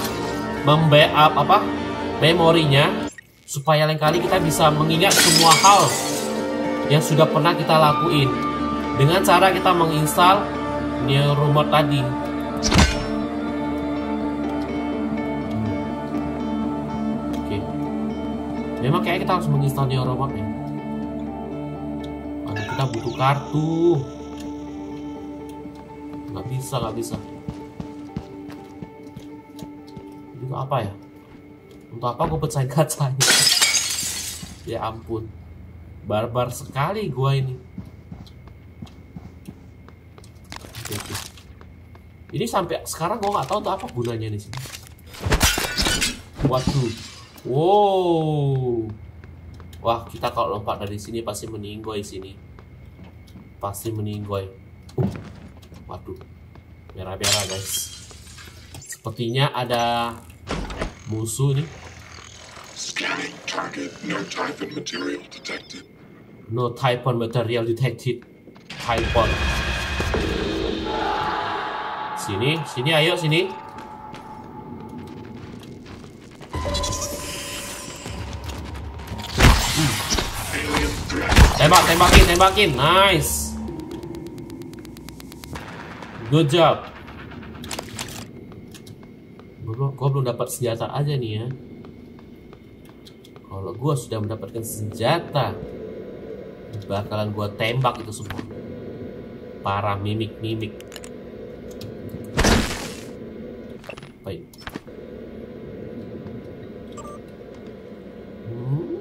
membackup apa? Memorinya supaya lain kali kita bisa mengingat semua hal yang sudah pernah kita lakuin dengan cara kita menginstal Neuromod tadi. Memang kayak kita harus menginstal Neuromap ya. Kita butuh kartu. Nggak bisa, nggak bisa. Itu apa ya? Untuk apa gue pecahin kacanya? *laughs* ya ampun. Barbar sekali gua ini. Ini sampai sekarang gua nggak tahu tuh apa gunanya di sini. Waduh. Wow. Wah, kita kalau lompat dari sini pasti meninggoy sini. Pasti meninggoy. Uh. Waduh. Merah-merah, guys. Sepertinya ada musuh nih. Scanning target. No typhon material detected. No typhon material detected. Typhon. Sini, sini ayo sini. Tembak, tembakin, tembakin. Nice. Good job. Gue belum dapat senjata aja nih ya. Kalau gue sudah mendapatkan senjata, bakalan gue tembak itu semua. Para mimik-mimik. Baik. Hmm.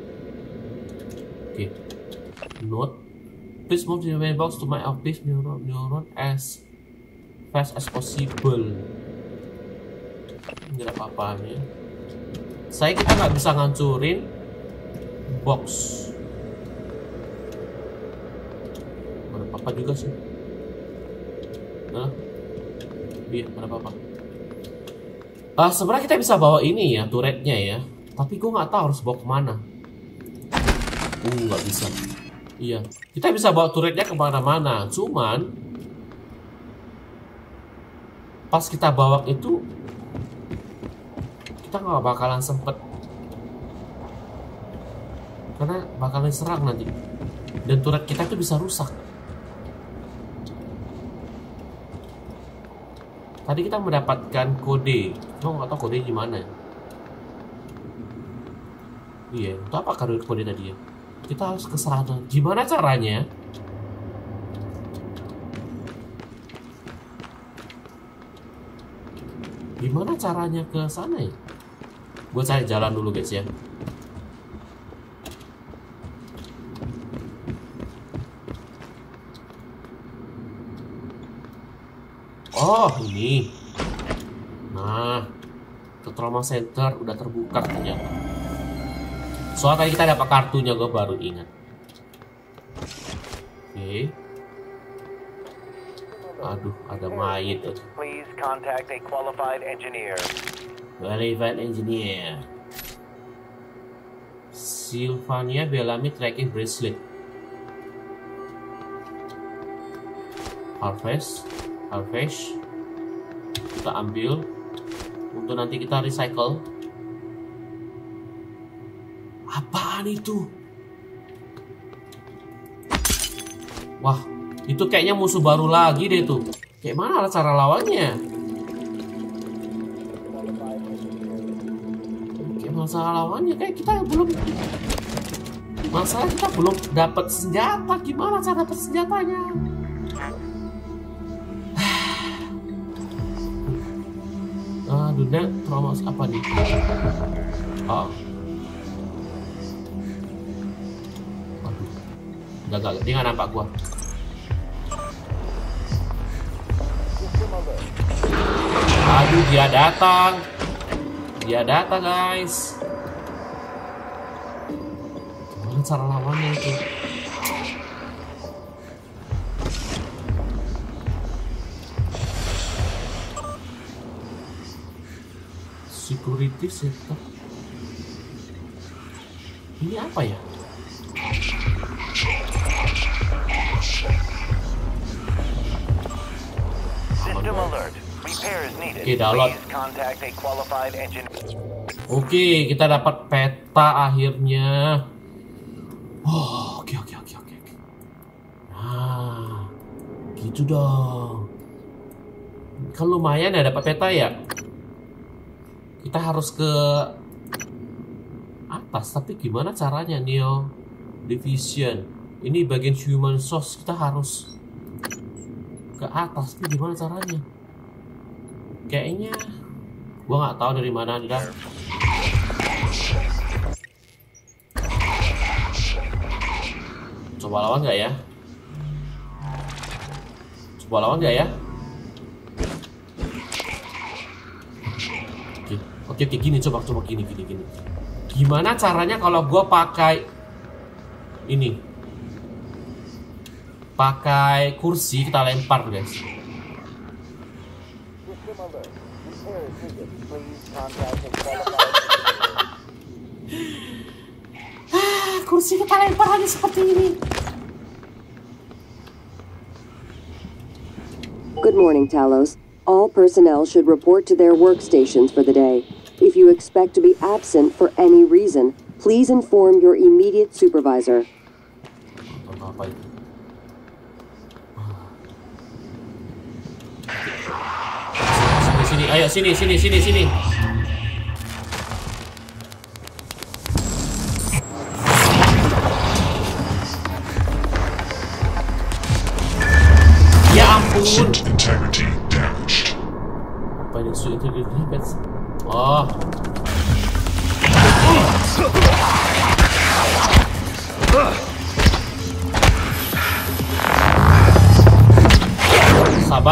Oke. Okay note Please move the mailbox to my office neuron, neuron as fast as possible. Nggak ada apa-apanya. Saya kita nggak bisa ngancurin box. Ada apa-apa juga sih. Nah, iya, ada apa-apa. Ah, sebenarnya kita bisa bawa ini ya, turretnya ya. Tapi gue nggak tahu harus bawa ke mana. Uh, nggak bisa. Iya, kita bisa bawa turretnya ke mana-mana. Cuman pas kita bawa itu kita nggak bakalan sempet. Karena bakalan serang nanti. Dan turret kita itu bisa rusak. Tadi kita mendapatkan kode. Cuma nggak tahu kode gimana iya itu apa kode kode tadi ya? Kita harus ke sana gimana caranya? Gimana caranya ke sana ya gue cari jalan dulu guys ya. Oh ini. Nah Ke trauma center udah terbuka ternyata Soalnya tadi kita dapat kartunya gue baru ingat. Oke. Aduh ada mayat Please contact a qualified engineer Qualified engineer. Sylvania Bellamy tracking bracelet. Harvest Harvest. Kita ambil. Untuk nanti kita recycle. Apaan itu? Wah itu kayaknya musuh baru lagi deh tuh. Kayak mana cara lawannya masalah lawannya kayak kita belum masalah kita belum dapat senjata gimana cara dapat senjatanya *sighs* dunia trauma apa nih? Oh. Aduh. Gak, gak, dia nampak gua. Aduh, dia datang. Dia datang, guys. Cara lawannya itu? security setup ini apa ya System alert. Repair is needed. Oke, download. Please contact a qualified engineer. Oke, kita dapat peta akhirnya. Oh, oke oke oke oke. Nah, gitu dong. Kan lumayan ya dapat peta ya? Kita harus ke atas tapi gimana caranya Neo? Division. Ini bagian human source kita harus ke atas. Tapi gimana caranya? Kayaknya gua nggak tahu dari mana dia coba lawan nggak ya coba lawan nggak ya Oke, oke gini coba coba gini gini gini. Gimana caranya kalau gue pakai ini? Pakai kursi kita lempar guys. *laughs* ah, kursi kita lempar hanya seperti ini. Good morning, Talos. All personnel should report to their workstations for the day. If you expect to be absent for any reason, please inform your immediate supervisor. Sini, ayo sini, sini, sini, sini. Sabar,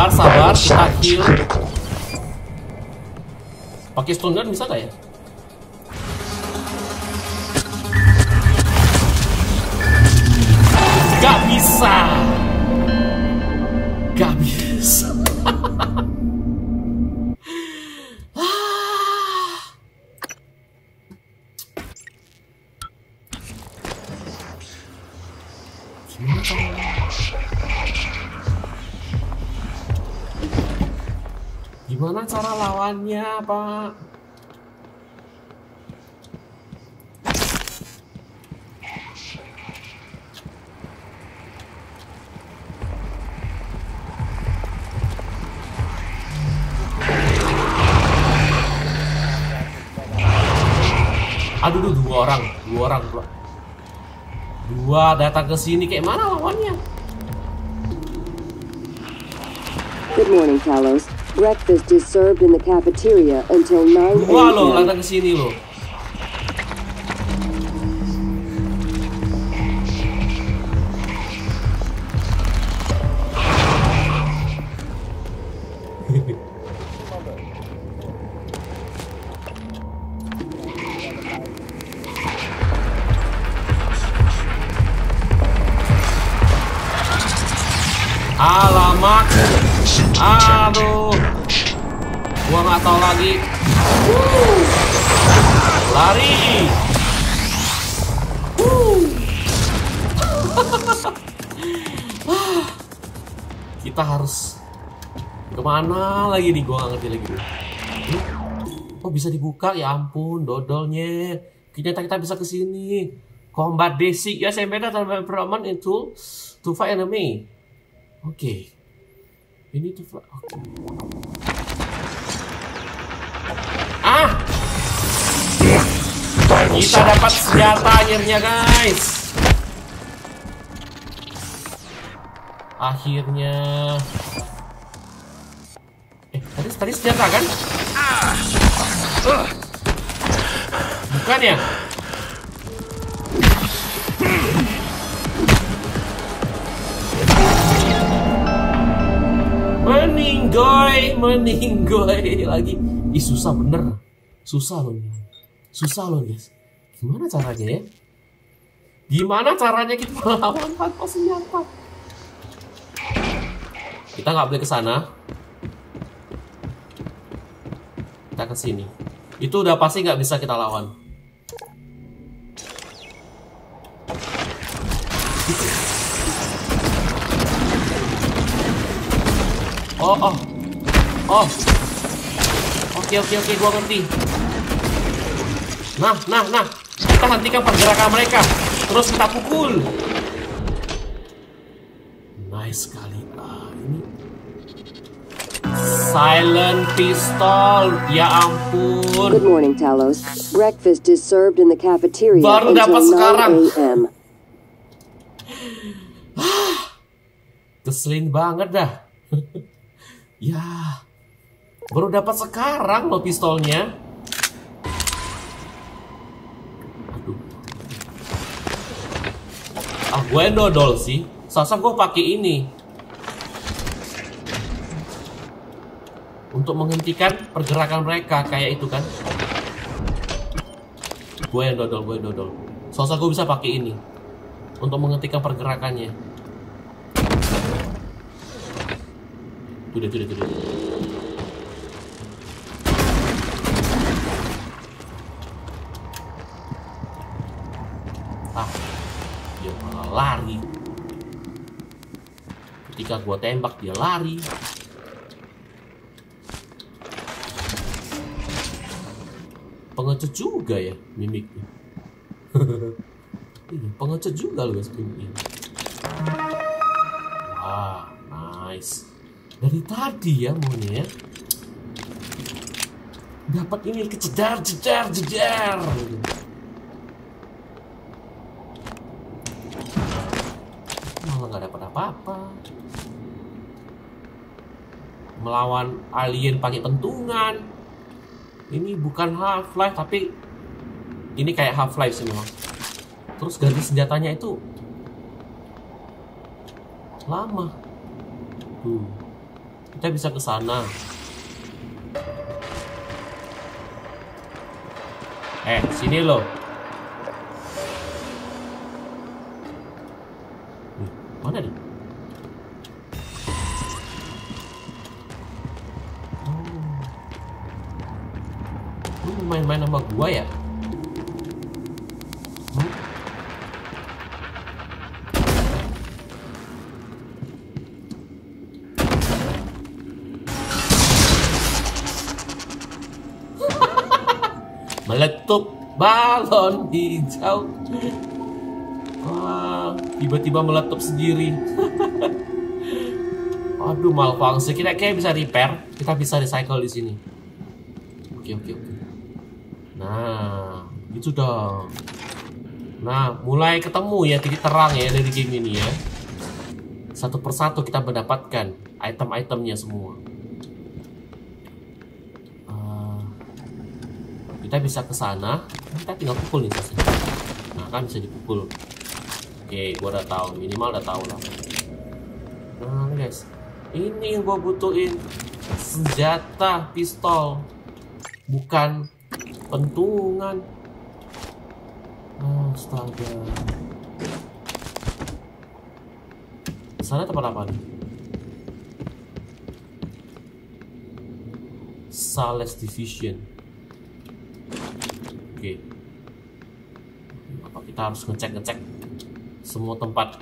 sabar, kita kill. Pakai stun gun bisa gak ya? Gak bisa. Pak? Aduh, duh, dua orang, dua orang pula. Dua datang ke sini kayak mana lawannya? Good morning, Talos. Breakfast is served in the cafeteria until 9 Dua loh a.m. datang ke sini loh. Alamak. Lagi nih? Gua nggak ngerti lagi. Ini, Oh bisa dibuka ya ampun dodolnya. Ternyata kita bisa ke sini. Combat basic ya saya beda development into to fight enemy. Oke. Ini tuh fly. Oke. Ah! Kita dapat senjata akhirnya, guys. Akhirnya. Tadi tadi senjata kan? Bukan ya? Meninggoy, meninggoy lagi. Ih susah bener, susah loh. Susah loh guys. Gimana caranya ya? Gimana caranya kita melawan tanpa senjata? Kita nggak boleh ke sana. Kita ke sini. Itu udah pasti nggak bisa kita lawan. Oh, oh. Oh. Oke, oke, oke, gua ngerti. Nah, nah, nah. Kita hentikan pergerakan mereka. Terus kita pukul. Nice sekali. Silent pistol. Ya ampun. Good morning, Talos. Breakfast is served in the cafeteria Baru dapat sekarang. 9 a.m. *sighs* Keselin banget dah. *laughs* ya. Baru dapat sekarang loh pistolnya. Aduh. Ah, gue dodol sih. Sasa gue pakai ini. Untuk menghentikan pergerakan mereka kayak itu kan. Gue yang dodol, gue yang dodol. Sasa gue bisa pakai ini. Untuk menghentikan pergerakannya. Tuh, tuh, tuh. Ah, dia malah lari. Ketika gua tembak dia lari. Pengecut juga ya mimiknya. *laughs* Iya, pengecut juga loh guys mimiknya. Wah, nice. Dari tadi ya maunya ya. Dapat ini kejedar, jedar, jedar. Malah nggak dapat apa-apa. Melawan alien pakai pentungan. Ini bukan Half-Life tapi ini kayak Half-Life sih memang. Terus ganti senjatanya itu lama. Tuh. Kita bisa ke sana. Eh, sini loh. Mana nih? Main-main sama gua ya? Hmm? *laughs* meletup balon hijau. Wah tiba-tiba meletup sendiri. *laughs* Aduh malfunction kita kayak bisa repair. Kita bisa recycle di sini. Oke oke oke nah itu dong. Nah mulai ketemu ya titik terang ya dari game ini ya. Satu persatu kita mendapatkan item-itemnya semua. Kita bisa ke sana. Kita tinggal pukul nih nah kan bisa dipukul. Oke gua udah tahu. Minimal udah tahu lah. Nah guys. Ini yang gua butuhin. Senjata pistol. Bukan pentungan astaga sana tempat apa nih Sales Division Oke. Apa kita harus ngecek-ngecek semua tempat.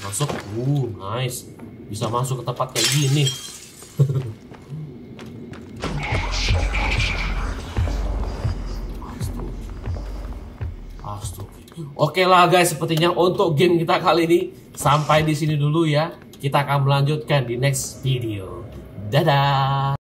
Masuk. Uh, nice. Bisa masuk ke tempat kayak gini. *laughs* Oke lah guys, sepertinya untuk game kita kali ini sampai di sini dulu ya. Kita akan melanjutkan di next video. Dadah.